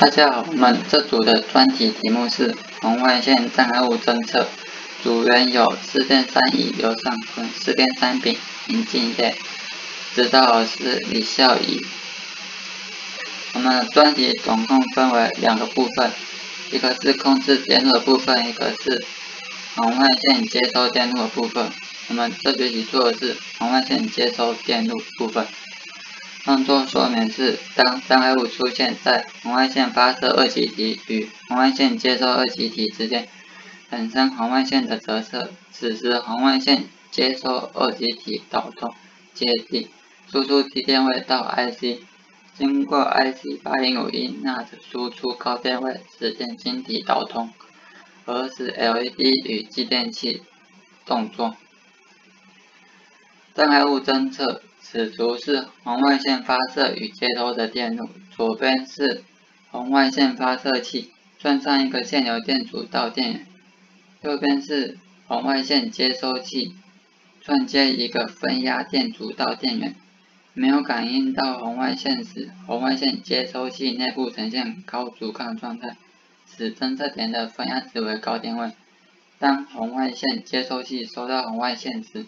大家好，我们这组的专题题目是红外线障碍物侦测，组员有四点三乙刘尚坤、四点三丙林敬业，指导老师李孝仪。我们的专题总共分为两个部分，一个是控制电路的部分，一个是红外线接收电路的部分。我们这学期做的是红外线接收电路部分。动作说明是：当障碍物出现在红外线发射二极体与红外线接收二极体之间，产生红外线的折射。此时，红外线接收二极体导通接地，输出低电位到 IC，经过 IC 八零五一 NOT 输出高电位使电晶体导通，而使 LED 与继电器动作。障碍物侦测。此图是红外线发射与接收的电路，左边是红外线发射器，串上一个线流电阻到电源；右边是红外线接收器，串接一个分压电阻到电源。没有感应到红外线时，红外线接收器内部呈现高阻抗状态，使侦测点的分压值为高电位。当红外线接收器收到红外线时，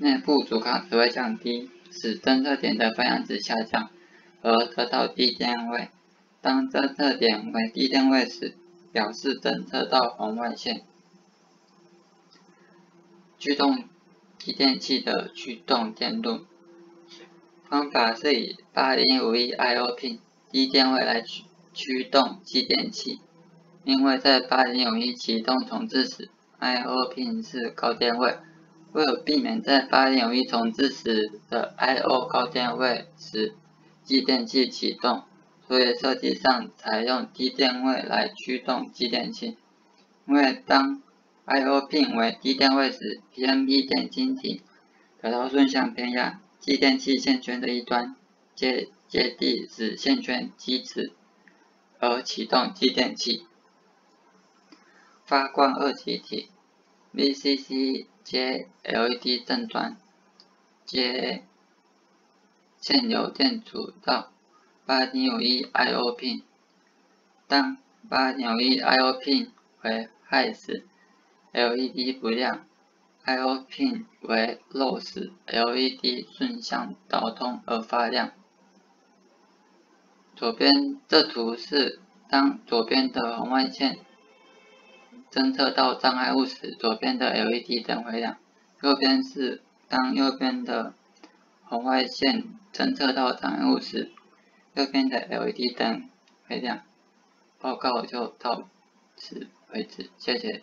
内部阻抗只会降低。使侦测点的分压值下降，而得到低电位。当侦测点为低电位时，表示侦测到红外线。驱动继电器的驱动电路方法是以8051 IOP 低电位来驱驱动继电器，因为在8051启动重置时，IOP 是高电位。为了避免在发电容易重置时的 I/O 高电位时继电器启动，所以设计上采用低电位来驱动继电器。因为当 I/O pin 为低电位时，PNP 电晶体得到顺向偏压，继电器线圈的一端接接地使线圈击止，而启动继电器。发光二极体。VCC 接 LED 正转，接现流电阻到8.1 IOP，。当8.1 IOP 为 high 时，LED 不亮；IOP 为 low 时，LED 顺向导通而发亮。左边这图是当左边的红外线。侦测到障碍物时，左边的 LED 灯会亮；右边是当右边的红外线侦测到障碍物时，右边的 LED 灯会亮。报告就到此为止，谢谢。